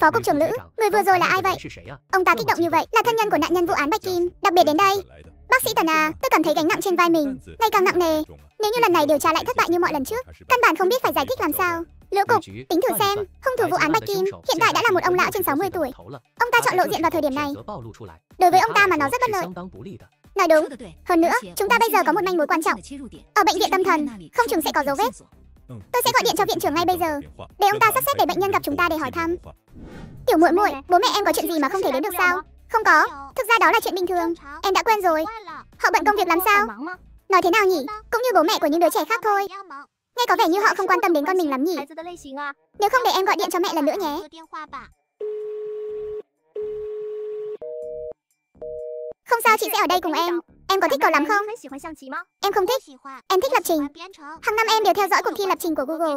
Phó cục trưởng Lữ, người vừa rồi là ai vậy? Ông ta kích động như vậy là thân nhân của nạn nhân vụ án Bạch Kim, đặc biệt đến đây. Bác sĩ Tần à, tôi cảm thấy gánh nặng trên vai mình ngày càng nặng nề. Nếu như lần này điều tra lại thất bại như mọi lần trước, căn bản không biết phải giải thích làm sao. Lữ cục, tính thử xem, hung thủ vụ án Bạch Kim hiện tại đã là một ông lão trên 60 tuổi. Ông ta chọn lộ diện vào thời điểm này. Đối với ông ta mà nó rất bất lợi. Nói đúng. Hơn nữa, chúng ta bây giờ có một manh mối quan trọng. Ở bệnh viện tâm thần, không chừng sẽ có dấu vết. Tôi sẽ gọi điện cho viện trưởng ngay bây giờ, để ông ta sắp xếp để bệnh nhân gặp chúng ta để hỏi thăm. Tiểu muội muội, bố mẹ em có chuyện gì mà không thể đến được sao? Không có, thực ra đó là chuyện bình thường. Em đã quen rồi. Họ bận công việc lắm sao? Nói thế nào nhỉ? Cũng như bố mẹ của những đứa trẻ khác thôi. Nghe có vẻ như họ không quan tâm đến con mình lắm nhỉ? Nếu không để em gọi điện cho mẹ lần nữa nhé. Không sao, chị sẽ ở đây cùng em. Em có thích cầu lắm không? Em không thích. Em thích lập trình. Hàng năm em đều theo dõi cuộc thi lập trình của Google.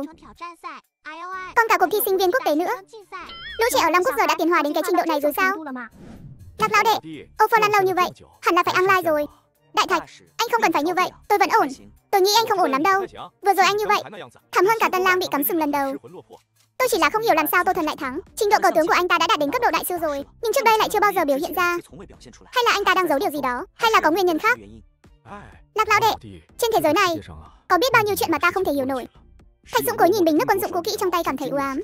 Còn cả cuộc thi sinh viên quốc tế nữa. Lũ trẻ ở Long Quốc giờ đã tiến hóa đến cái trình độ này rồi sao? Lạc lão đệ, ô phơ lăn lâu như vậy, hẳn là phải ăn rồi. Đại Thạch, anh không cần phải như vậy, tôi vẫn ổn. Tôi nghĩ anh không ổn lắm đâu. Vừa rồi anh như vậy, thảm hơn cả Tân Lang bị cắm sừng lần đầu. Tôi chỉ là không hiểu làm sao Tô Thần lại thắng. Trình độ cờ tướng của anh ta đã đạt đến cấp độ đại sư rồi, nhưng trước đây lại chưa bao giờ biểu hiện ra. Hay là anh ta đang giấu điều gì đó, hay là có nguyên nhân khác? Lạc lão đệ, trên thế giới này có biết bao nhiêu chuyện mà ta không thể hiểu nổi. Thạch Dũng Cối nhìn bình nước quân dụng cũ kỹ trong tay cảm thấy u ám.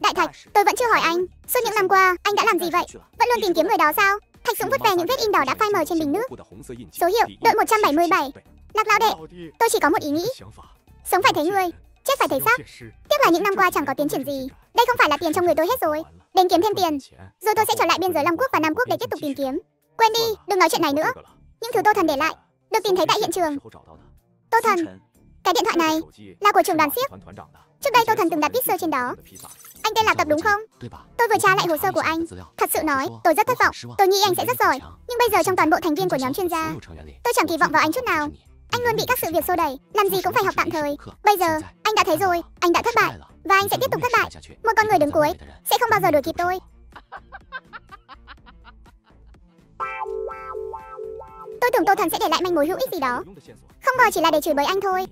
Đại Thạch, tôi vẫn chưa hỏi anh, suốt những năm qua anh đã làm gì vậy? Vẫn luôn tìm kiếm người đó sao? Thạch Dũng vứt về những vết in đỏ đã phai mờ trên bình nước. Số hiệu đội 177. Lạc lão đệ, tôi chỉ có một ý nghĩ. Sống phải thấy người, chết phải thấy xác. Tiếc là những năm qua chẳng có tiến triển gì. Đây không phải là tiền trong người tôi hết rồi. Đến kiếm thêm tiền, rồi tôi sẽ trở lại biên giới Long Quốc và Nam Quốc để tiếp tục tìm kiếm. Quên đi, đừng nói chuyện này nữa. Những thứ Tô Thần để lại được tìm thấy tại hiện trường. Tô Thần, cái điện thoại này là của trưởng đoàn siếc. Trước đây Tô Thần từng đặt pizza trên đó. Anh tên là Tập đúng không? Tôi vừa tra lại hồ sơ của anh. Thật sự nói, tôi rất thất vọng. Tôi nghĩ anh sẽ rất giỏi. Nhưng bây giờ trong toàn bộ thành viên của nhóm chuyên gia, tôi chẳng kỳ vọng vào anh chút nào. Anh luôn bị các sự việc xô đẩy, làm gì cũng phải học tạm thời. Bây giờ, anh đã thấy rồi, anh đã thất bại và anh sẽ tiếp tục thất bại. Một con người đứng cuối sẽ không bao giờ đuổi kịp tôi. Tôi tưởng Tô Thần sẽ để lại manh mối hữu ích gì đó. Không ngờ chỉ là để chửi bới anh thôi.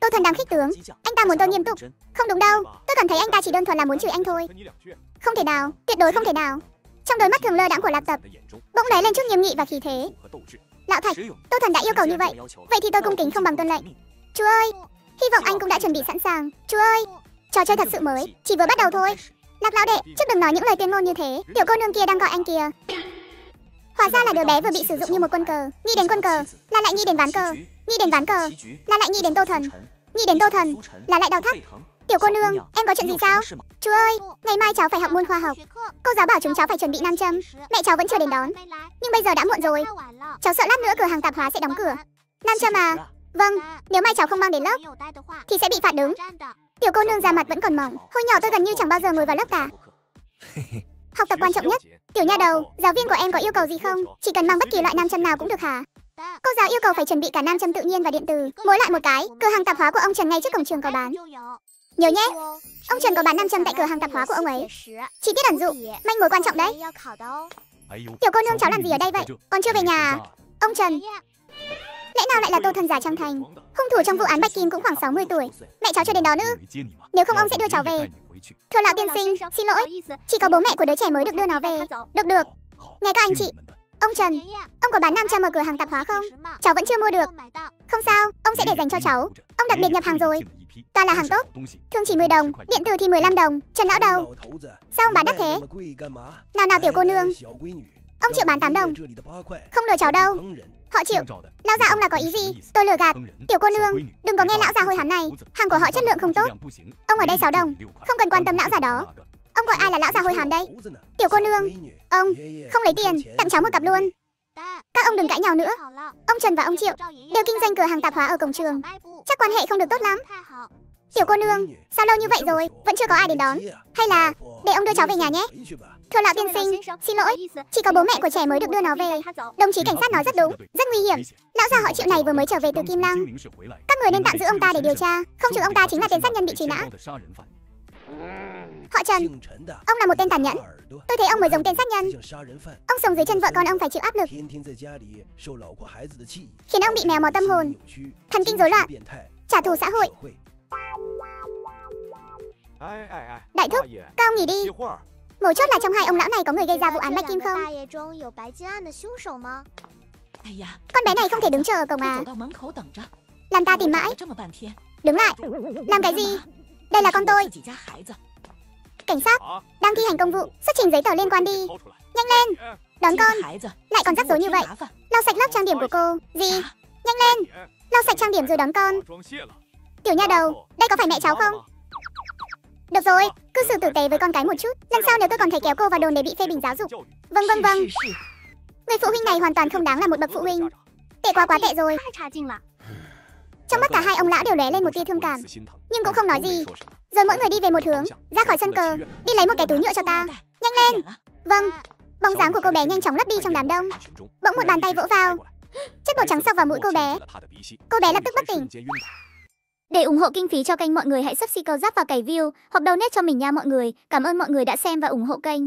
Tô Thần đang khích tướng, anh ta muốn tôi nghiêm túc. Không đúng đâu, tôi cảm thấy anh ta chỉ đơn thuần là muốn chửi anh thôi. Không thể nào, tuyệt đối không thể nào. Trong đôi mắt thường lơ đãng của Lạp Tập, bỗng lóe lên chút nghiêm nghị và khí thế. Lão Thạch, Tô Thần đã yêu cầu như vậy, vậy thì tôi cung kính không bằng tuân lệnh. Chú ơi, hy vọng anh cũng đã chuẩn bị sẵn sàng. Chú ơi, trò chơi thật sự mới, chỉ vừa bắt đầu thôi. Lạc lão đệ, trước đừng nói những lời tuyên ngôn như thế, tiểu cô nương kia đang gọi anh kìa. Hóa ra là đứa bé vừa bị sử dụng như một quân cờ, nghĩ đến quân cờ, là lại nghĩ đến ván cờ, nghĩ đến ván cờ, là lại nghĩ đến Tô Thần, nghĩ đến Tô Thần, là lại đau thắt. Tiểu cô nương, em có chuyện gì sao? Chú ơi, ngày mai cháu phải học môn khoa học. Cô giáo bảo chúng cháu phải chuẩn bị nam châm. Mẹ cháu vẫn chưa đến đón. Nhưng bây giờ đã muộn rồi. Cháu sợ lát nữa cửa hàng tạp hóa sẽ đóng cửa. Nam châm à? Vâng, nếu mai cháu không mang đến lớp thì sẽ bị phạt đứng. Tiểu cô nương da mặt vẫn còn mỏng. Hồi nhỏ tôi gần như chẳng bao giờ ngồi vào lớp cả. Học tập quan trọng nhất. Tiểu nha đầu, giáo viên của em có yêu cầu gì không? Chỉ cần mang bất kỳ loại nam châm nào cũng được hả? Cô giáo yêu cầu phải chuẩn bị cả nam châm tự nhiên và điện tử, mỗi loại một cái. Cửa hàng tạp hóa của ông Trần ngay trước cổng trường có bán. Nhớ nhé, ông Trần có bán nam châm tại cửa hàng tạp hóa của ông ấy. Chi tiết ẩn dụ, manh mối quan trọng đấy. Tiểu cô nương cháu làm gì ở đây vậy? Còn chưa về nhà à? Ông Trần. Lẽ nào lại là Tô Thần giả Trang Thành? Hung thủ trong vụ án Bạch Kim cũng khoảng 60 tuổi. Mẹ cháu chưa đến đó nữa. Nếu không ông sẽ đưa cháu về. Thưa lão tiên sinh, xin lỗi, chỉ có bố mẹ của đứa trẻ mới được đưa nó về. Được được. Nghe các anh chị, ông Trần, ông có bán nam châm ở cửa hàng tạp hóa không? Cháu vẫn chưa mua được. Không sao, ông sẽ để dành cho cháu. Ông đặc biệt nhập hàng rồi. Toàn là hàng tốt. Thương chỉ 10 đồng, điện tử thì 15 đồng. Trần lão đầu. Sao ông bán đắt thế? Nào nào tiểu cô nương. Ông chịu bán 8 đồng. Không lừa cháu đâu. Họ chịu. Lão già ông là có ý gì? Tôi lừa gạt. Tiểu cô nương, đừng có nghe lão già hôi hám này. Hàng của họ chất lượng không tốt. Ông ở đây 6 đồng, không cần quan tâm lão già đó. Ông gọi ai là lão già hôi hám đây? Tiểu cô nương, ông không lấy tiền, tặng cháu một cặp luôn. Các ông đừng cãi nhau nữa. Ông Trần và ông Triệu đều kinh doanh cửa hàng tạp hóa ở cổng trường. Chắc quan hệ không được tốt lắm. Tiểu cô nương, sao lâu như vậy rồi, vẫn chưa có ai đến đón? Hay là để ông đưa cháu về nhà nhé? Thưa lão tiên sinh, xin lỗi, chỉ có bố mẹ của trẻ mới được đưa nó về. Đồng chí cảnh sát nói rất đúng, rất nguy hiểm. Lão già họ Triệu này vừa mới trở về từ Kim Lăng. Các người nên tạm giữ ông ta để điều tra, không chừng ông ta chính là tên sát nhân bị truy nã. Họ Trần Ông là một tên tàn nhẫn. Tôi thấy ông mới giống tên sát nhân. Ông sống dưới chân vợ con ông phải chịu áp lực. Khiến ông bị mèo mò tâm hồn. Thần kinh rối loạn. Trả thù xã hội. Đại thúc, à. cao nghỉ đi. Mấu chốt là trong hai ông lão này có người gây ra vụ án à, Bạch Kim không? Con bé này không thể đứng chờ ở cổng à Làm ta tìm mãi. Đứng lại. Làm cái gì? Đây là con tôi. Cảnh sát, Đang thi hành công vụ. Xuất trình giấy tờ liên quan đi. Nhanh lên. Đón con. Lại còn rắc rối như vậy. Lau sạch lớp trang điểm của cô. Gì? Nhanh lên. Lau sạch trang điểm rồi đón con. Tiểu nha đầu, Đây có phải mẹ cháu không? Được rồi Cứ xử tử tế với con cái một chút. Lần sau nếu tôi còn thấy kéo cô vào đồn để bị phê bình giáo dục. Vâng vâng vâng. Người phụ huynh này hoàn toàn không đáng là một bậc phụ huynh. Tệ quá quá tệ rồi. Trong mắt cả hai ông lão đều lóe lên một tia thương cảm, nhưng cũng không nói gì. Rồi mỗi người đi về một hướng, ra khỏi sân cờ, đi lấy một cái túi nhựa cho ta. Nhanh lên. Vâng. Bóng dáng của cô bé nhanh chóng lấp đi trong đám đông. Bỗng một bàn tay vỗ vào. Chất bột trắng sọc vào mũi cô bé. Cô bé lập tức bất tỉnh. Để ủng hộ kinh phí cho kênh mọi người hãy subscribe giáp vào cày view hoặc donate cho mình nha mọi người. Cảm ơn mọi người đã xem và ủng hộ kênh.